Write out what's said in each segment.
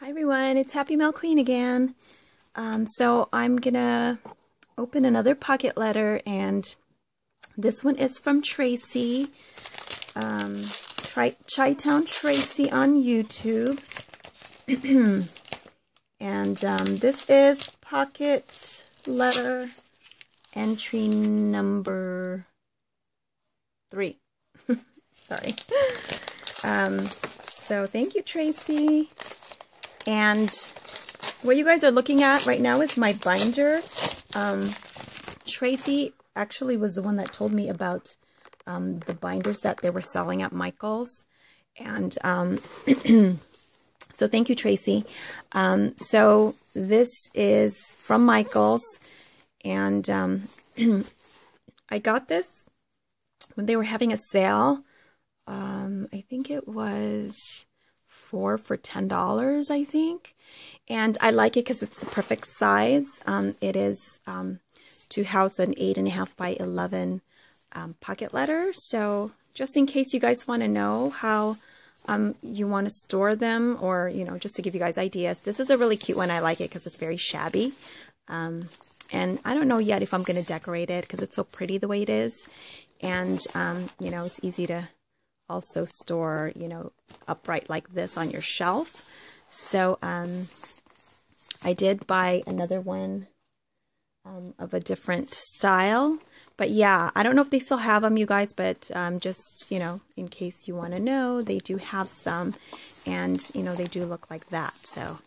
Hi everyone, it's Happy Mail Queen again. Um, so I'm gonna open another pocket letter and this one is from Traci, um, Chi-Town Traci on YouTube. and um, this is pocket letter entry number three. Sorry. Um, so thank you, Traci. And what you guys are looking at right now is my binder. Um, Traci actually was the one that told me about um, the binders that they were selling at Michael's. And um, so thank you, Traci. Um, so this is from Michael's. And um, I got this when they were having a sale. Um, I think it was four for $10, I think. And I like it because it's the perfect size. Um, it is um, to house an 8.5 by 11 um, pocket letter. So just in case you guys want to know how um, you want to store them or, you know, just to give you guys ideas. This is a really cute one. I like it because it's very shabby. Um, and I don't know yet if I'm going to decorate it because it's so pretty the way it is. And, um, you know, it's easy to also store, you know, upright like this on your shelf. So um, I did buy another one um, of a different style. But yeah, I don't know if they still have them, you guys, but um, just, you know, in case you want to know, they do have some. And, you know, they do look like that. So,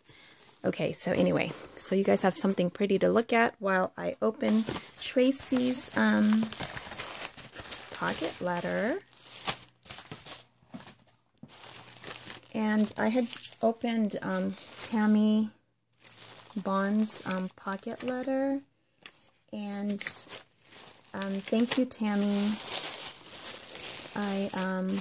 okay, so anyway, so you guys have something pretty to look at while I open Traci's um, pocket letter. And I had opened um, Tammy Bond's um, pocket letter. And um, thank you, Tammy. I um,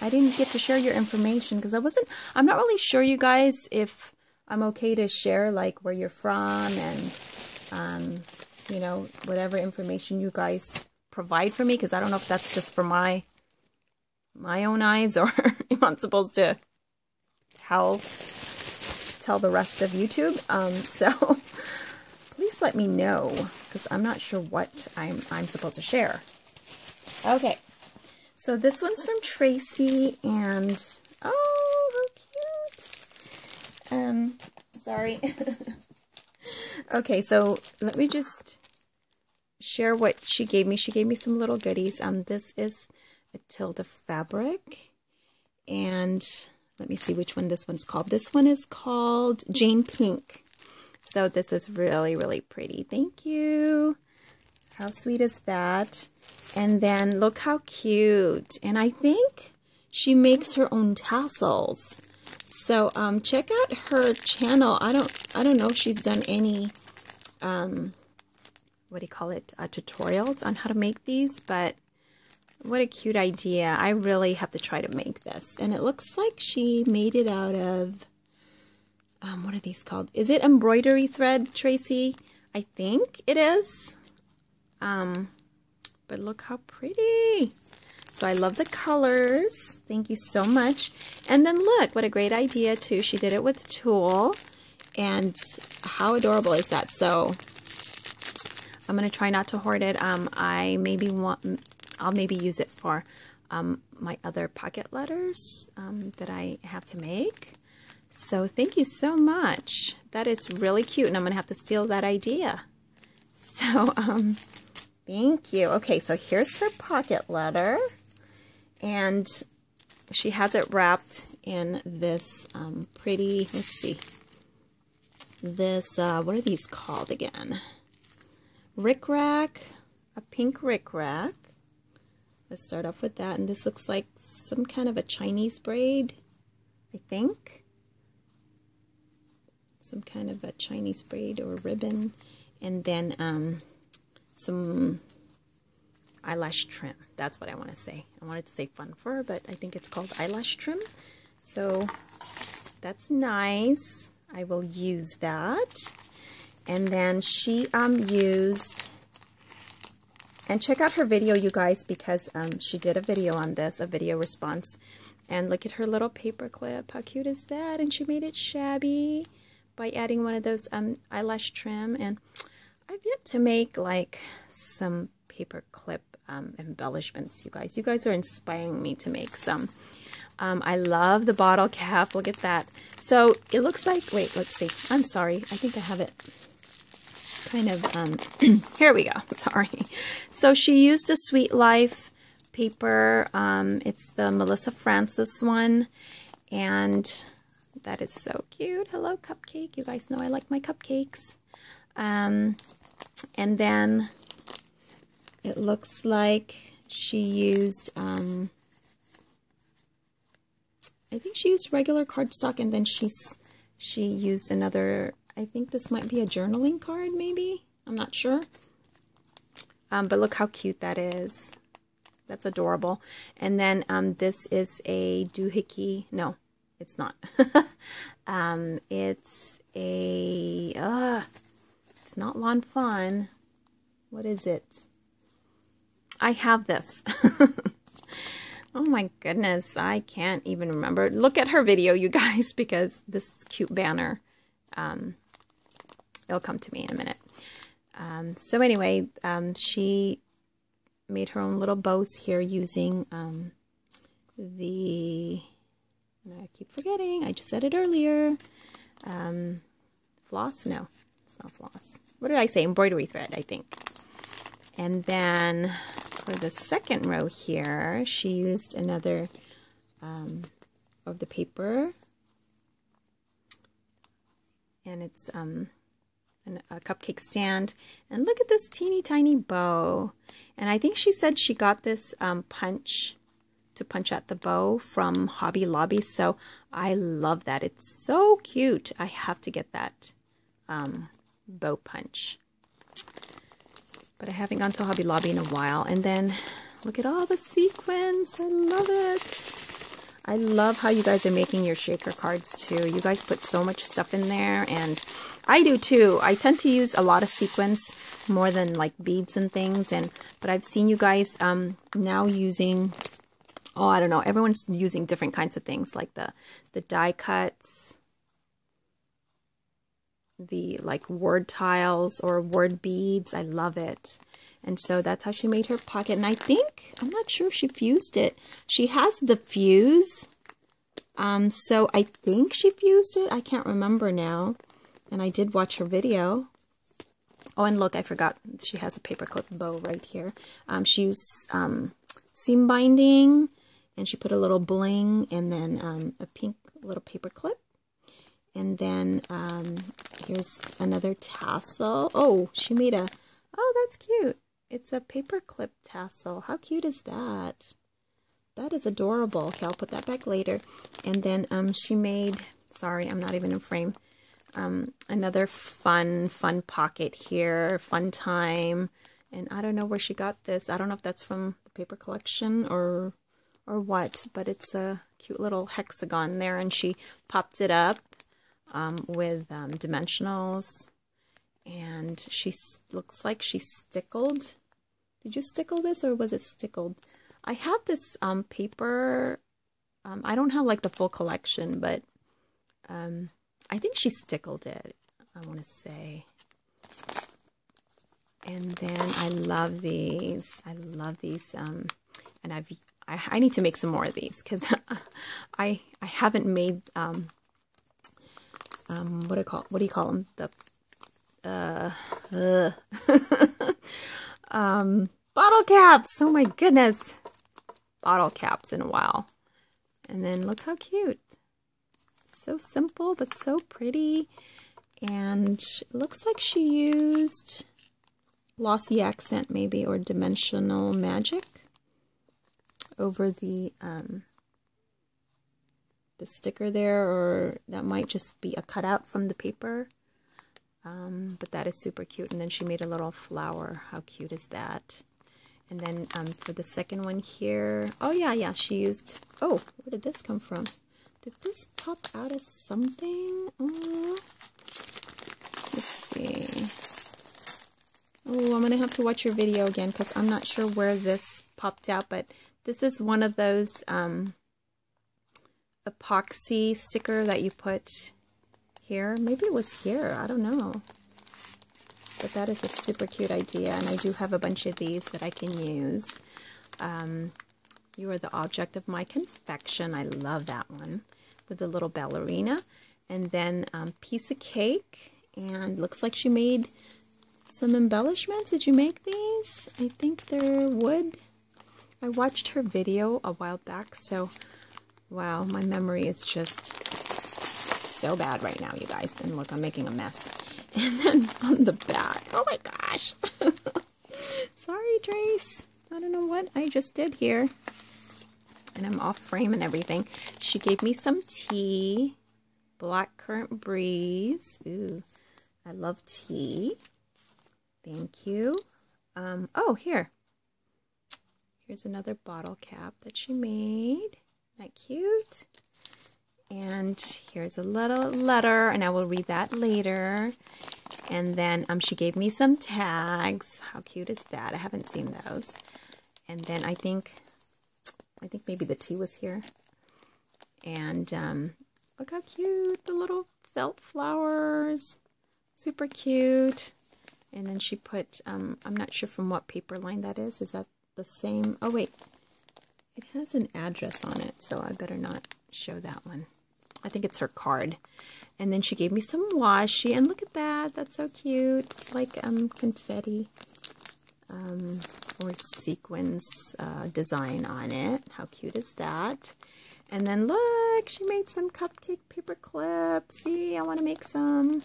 I didn't get to share your information because I wasn't, I'm not really sure, you guys, if I'm okay to share, like, where you're from and, um, you know, whatever information you guys provide for me because I don't know if that's just for my my own eyes or I'm not supposed to tell tell the rest of YouTube. Um, so please let me know because I'm not sure what I'm I'm supposed to share. Okay, so this one's from Traci and oh, how cute. Um, sorry. okay, so let me just share what she gave me. She gave me some little goodies. Um, this is a Tilda fabric. And let me see which one this one's called. This one is called Jane Pink. So this is really, really pretty. Thank you. How sweet is that? And then look how cute. And I think she makes her own tassels. So um, check out her channel. I don't I don't know if she's done any um, what do you call it uh, tutorials on how to make these, but what a cute idea. I really have to try to make this. And it looks like she made it out of, um, what are these called? Is it embroidery thread, Traci? I think it is. Um, but look how pretty. So I love the colors. Thank you so much. And then look, what a great idea too. She did it with tulle. And how adorable is that? So I'm going to try not to hoard it. Um, I maybe want I'll maybe use it for um, my other pocket letters um, that I have to make. So thank you so much. That is really cute, and I'm going to have to steal that idea. So, um, thank you. Okay, so here's her pocket letter, and she has it wrapped in this um, pretty, let's see, this, uh, what are these called again? Rickrack, a pink rickrack. Let's start off with that. And this looks like some kind of a Chinese braid, I think. Some kind of a Chinese braid or ribbon. And then um, some eyelash trim. That's what I want to say. I wanted to say fun fur, but I think it's called eyelash trim. So that's nice. I will use that. And then she um, used and check out her video, you guys, because um, she did a video on this, a video response. And look at her little paper clip. How cute is that? And she made it shabby by adding one of those um, eyelash trim. And I've yet to make like some paper clip um, embellishments, you guys. You guys are inspiring me to make some. Um, I love the bottle cap. Look at that. So it looks like, wait, let's see. I'm sorry. I think I have it kind of, um, here we go. Sorry. So she used a Sweet Life paper. Um, it's the Melissa Frances one. And that is so cute. Hello, cupcake. You guys know I like my cupcakes. Um, and then it looks like she used, um, I think she used regular cardstock and then she's, she used another, I think this might be a journaling card maybe. I'm not sure. Um, but look how cute that is. That's adorable. And then um, this is a doohickey. No, it's not. um, it's a, uh, it's not Lawn Fawn. What is it? I have this. oh my goodness, I can't even remember. Look at her video, you guys, because this cute banner, um, it'll come to me in a minute. Um, so anyway, um, she made her own little bows here using um, the, I keep forgetting, I just said it earlier, um, floss? No, it's not floss. What did I say? Embroidery thread, I think. And then for the second row here, she used another um, of the paper. And it's um, an, a cupcake stand. And look at this teeny tiny bow. And I think she said she got this um, punch to punch out the bow from Hobby Lobby. So I love that. It's so cute. I have to get that um, bow punch but I haven't gone to Hobby Lobby in a while. And then look at all the sequins. I love it. I love how you guys are making your shaker cards too. You guys put so much stuff in there and I do too. I tend to use a lot of sequins more than like beads and things and but I've seen you guys um now using oh I don't know everyone's using different kinds of things like the the die cuts the like word tiles or word beads. I love it. And so that's how she made her pocket. And I think, I'm not sure if she fused it. She has the fuse. Um, so I think she fused it. I can't remember now. And I did watch her video. Oh, and look, I forgot. She has a paperclip bow right here. Um, she used um, seam binding. And she put a little bling and then um, a pink little paper clip. And then um, here's another tassel. Oh, she made a, oh, that's cute. It's a paper clip tassel. How cute is that? That is adorable. Okay, I'll put that back later. And then um, she made, sorry, I'm not even in frame, um, another fun, fun pocket here, fun time. And I don't know where she got this. I don't know if that's from the paper collection or or what, but it's a cute little hexagon there. And she popped it up um, with um, dimensionals. And she looks like she stickled. Did you stickle this or was it stickled? I have this um, paper. Um, I don't have like the full collection, but um, I think she stickled it. I want to say. And then I love these. I love these. Um, and I've I, I need to make some more of these because I I haven't made um, um, what do you call what do you call them? The uh, uh um, bottle caps. Oh my goodness, bottle caps in a while. And then look how cute. So simple but so pretty. And it looks like she used glossy accent maybe or dimensional magic over the um, the sticker there or that might just be a cutout from the paper. Um, but that is super cute. And then she made a little flower. How cute is that? And then um, for the second one here, oh yeah, yeah, she used, oh, where did this come from? Did this pop out of something? Oh, let's see. Oh, I'm going to have to watch your video again because I'm not sure where this popped out, but this is one of those um, epoxy sticker that you put here. Maybe it was here. I don't know. But that is a super cute idea. And I do have a bunch of these that I can use. Um, you are the object of my confection. I love that one. With the little ballerina. And then um, piece of cake. And looks like she made some embellishments. Did you make these? I think they're wood. I watched her video a while back. So, wow, my memory is just so bad right now, you guys. And look, I'm making a mess. And then on the back, oh my gosh. Sorry, Trace. I don't know what I just did here. And I'm off frame and everything. She gave me some tea. Black Currant Breeze. Ooh, I love tea. Thank you. Um, oh, here. Here's another bottle cap that she made. Isn't that cute? And here's a little letter, and I will read that later. And then um, she gave me some tags. How cute is that? I haven't seen those. And then I think, I think maybe the tea was here. And um, look how cute, the little felt flowers. Super cute. And then she put, um, I'm not sure from what paper line that is. Is that the same? Oh, wait. It has an address on it, so I better not show that one. I think it's her card. And then she gave me some washi. And look at that. That's so cute. It's like um, confetti um, or sequins uh, design on it. How cute is that? And then look, she made some cupcake paper clips. See, I want to make some.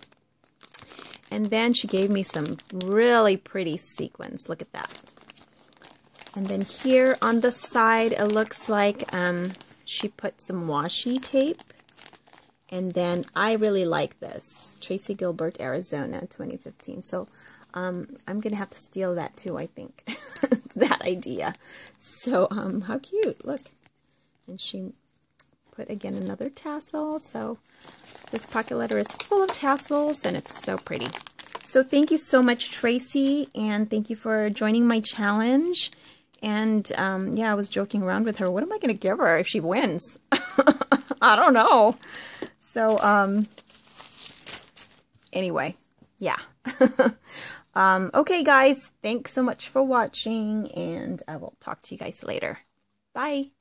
And then she gave me some really pretty sequins. Look at that. And then here on the side, it looks like um, she put some washi tape and then I really like this. Traci Gilbert, Arizona, 2015. So um, I'm going to have to steal that too, I think. that idea. So um, how cute. Look. And she put, again, another tassel. So this pocket letter is full of tassels, and it's so pretty. So thank you so much, Traci, and thank you for joining my challenge. And um, yeah, I was joking around with her. What am I going to give her if she wins? I don't know. So, um, anyway, yeah. um, okay, guys, thanks so much for watching, and I will talk to you guys later. Bye.